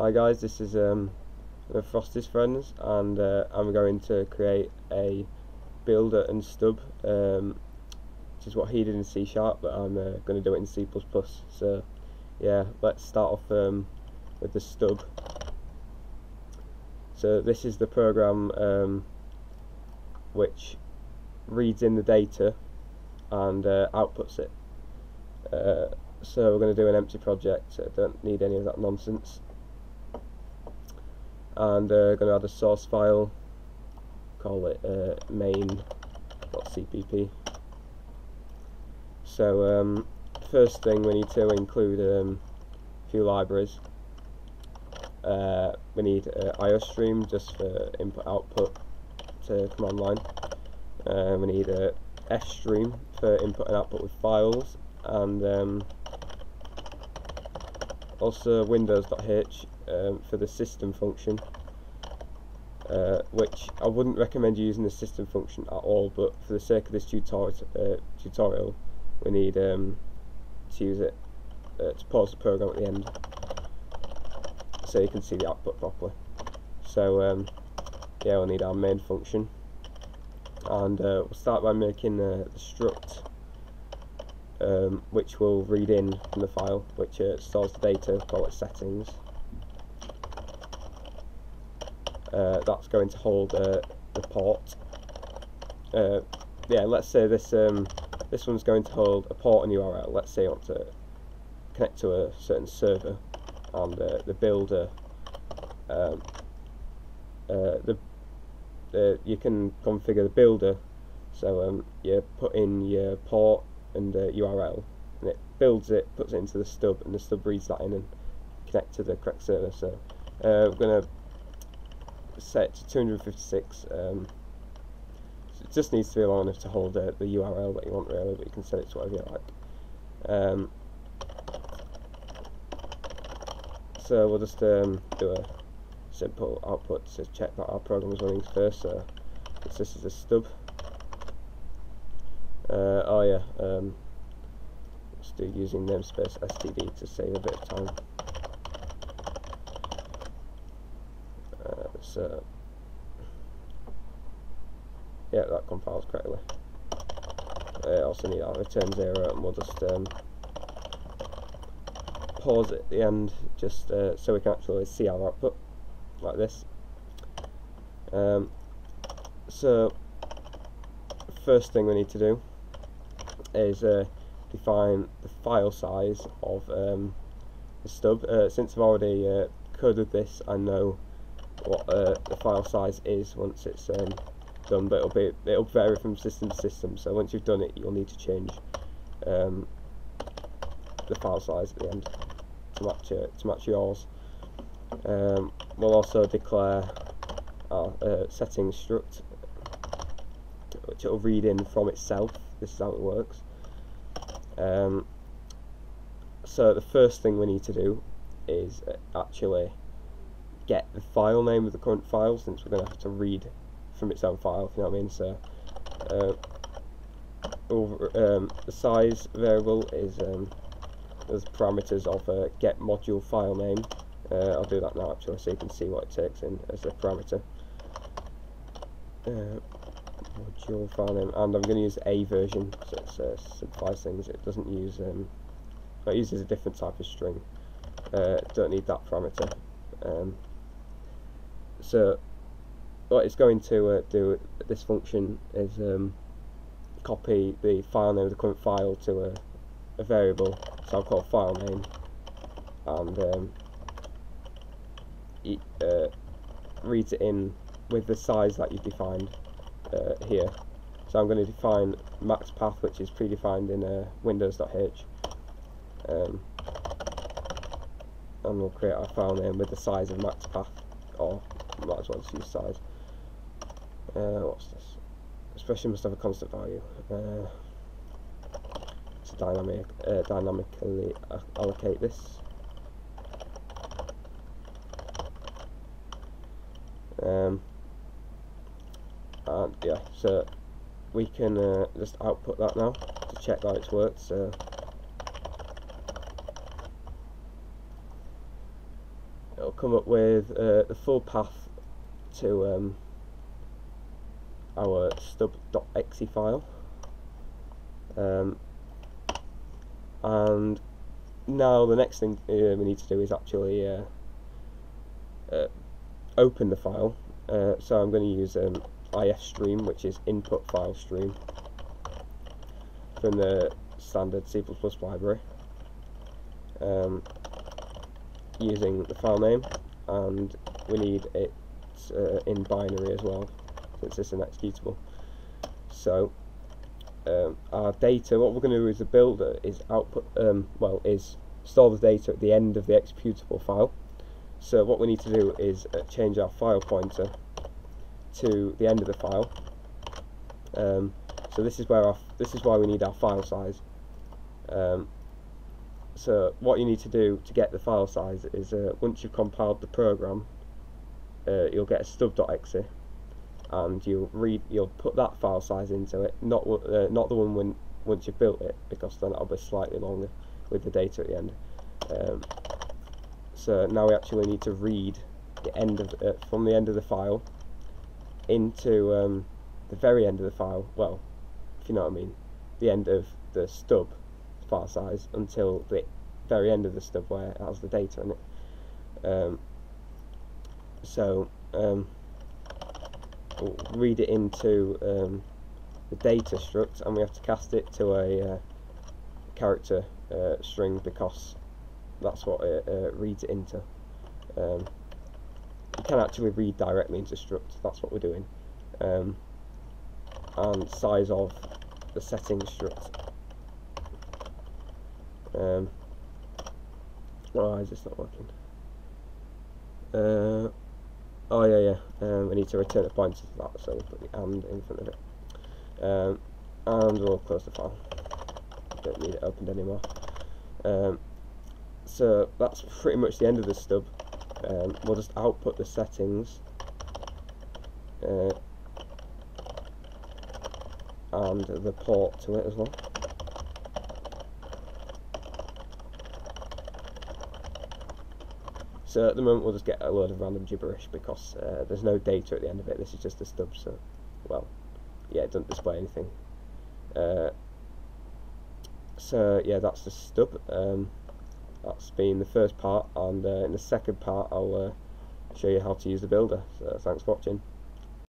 Hi guys, this is um, Frosty's Friends and uh, I'm going to create a builder and stub um, which is what he did in C Sharp but I'm uh, going to do it in C++ so yeah let's start off um, with the stub. So this is the program um, which reads in the data and uh, outputs it. Uh, so we're going to do an empty project so don't need any of that nonsense and uh, going to add a source file. Call it uh, main.cpp so um, first thing we need to include um, a few libraries. Uh, we need uh, IOStream just for input output to command line uh, we need a FStream for input and output with files. And um, also windows.h um, for the system function uh, which I wouldn't recommend using the system function at all but for the sake of this tutorial, uh, tutorial we need um, to use it uh, to pause the program at the end so you can see the output properly. So um, yeah we'll need our main function and uh, we'll start by making uh, the struct um, which will read in from the file which uh, stores the data, call it settings uh, that's going to hold uh, the port. Uh, yeah, let's say this um, this one's going to hold a port and URL. Let's say you want to connect to a certain server, and uh, the builder, um, uh, the you can configure the builder. So um, you put in your port and URL, and it builds it, puts it into the stub, and the stub reads that in and connect to the correct server. So uh, we're going to set to 256 um, so it just needs to be long enough to hold uh, the URL that you want really but you can set it to whatever you like. Um, so we'll just um, do a simple output to check that our program is running first so this is a stub. Uh, oh yeah um, let's do using namespace std to save a bit of time yeah that compiles correctly. I also need our return zero and we'll just um, pause at the end just uh, so we can actually see our output like this. Um, so first thing we need to do is uh, define the file size of um, the stub uh, since I've already uh, coded this I know what uh, the file size is once it's um, done, but it'll be it'll vary from system to system. So once you've done it, you'll need to change um, the file size at the end to match it, to match yours. Um, we'll also declare our uh, settings struct, which it'll read in from itself. This is how it works. Um, so the first thing we need to do is uh, actually get the file name of the current file since we're going to have to read from its own file, if you know what I mean. So, uh, over, um, the size variable is um, there's parameters of uh, get module file name. Uh, I'll do that now actually, so you can see what it takes in as a parameter. Uh, module file name, and I'm going to use a version, so it uh, simplifies things. It doesn't use um, it uses a different type of string. Uh, don't need that parameter. Um, so what it's going to uh, do this function is um, copy the file name of the current file to a, a variable so I'll call file name and um, it uh, reads it in with the size that you've defined uh, here. So I'm going to define max path which is predefined in uh, windows.h um, and we'll create our file name with the size of max path or might as well just use size. Uh, what's this? Expression must have a constant value. Uh, to dynamic, uh, dynamically allocate this. Um, and yeah, so we can uh, just output that now to check that it's worked. So it'll come up with uh, the full path to um, our stub.exe file. Um, and now the next thing uh, we need to do is actually uh, uh, open the file. Uh, so I'm going to use um, ifstream which is input file stream from the standard C++ library. Um, using the file name and we need it uh, in binary as well since it's an executable so um, our data what we're going to do as a builder is output um, well is store the data at the end of the executable file. So what we need to do is uh, change our file pointer to the end of the file. Um, so this is where our this is why we need our file size. Um, so what you need to do to get the file size is uh, once you've compiled the program uh, you'll get a stub.exe and you'll read you'll put that file size into it not uh, not the one when once you've built it because then it'll be slightly longer with the data at the end. Um, so now we actually need to read the end of uh, from the end of the file into um, the very end of the file well if you know what I mean the end of the stub file size until the very end of the stub where it has the data in it. Um, so um, we'll read it into um, the data struct and we have to cast it to a uh, character uh, string because that's what it uh, reads it into. Um, you can actually read directly into struct that's what we're doing. Um, and size of the settings struct. Um, why is this not working? Uh, Oh yeah, yeah. Um, we need to return a pointer to that, so we'll put the and in front of it. Um, and we'll close the file. Don't need it opened anymore. Um, so that's pretty much the end of the stub. Um, we'll just output the settings. Uh, and the port to it as well. So at the moment we'll just get a load of random gibberish because uh, there's no data at the end of it, this is just a stub, so, well, yeah, it doesn't display anything. Uh, so yeah, that's the stub. Um, that's been the first part, and uh, in the second part I'll uh, show you how to use the builder. So thanks for watching.